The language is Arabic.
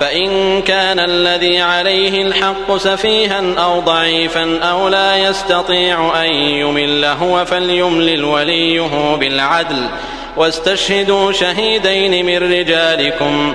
فإن كان الذي عليه الحق سفيها أو ضعيفا أو لا يستطيع أن يمل هو فليملل وليه بالعدل. واستشهدوا شهيدين من رجالكم.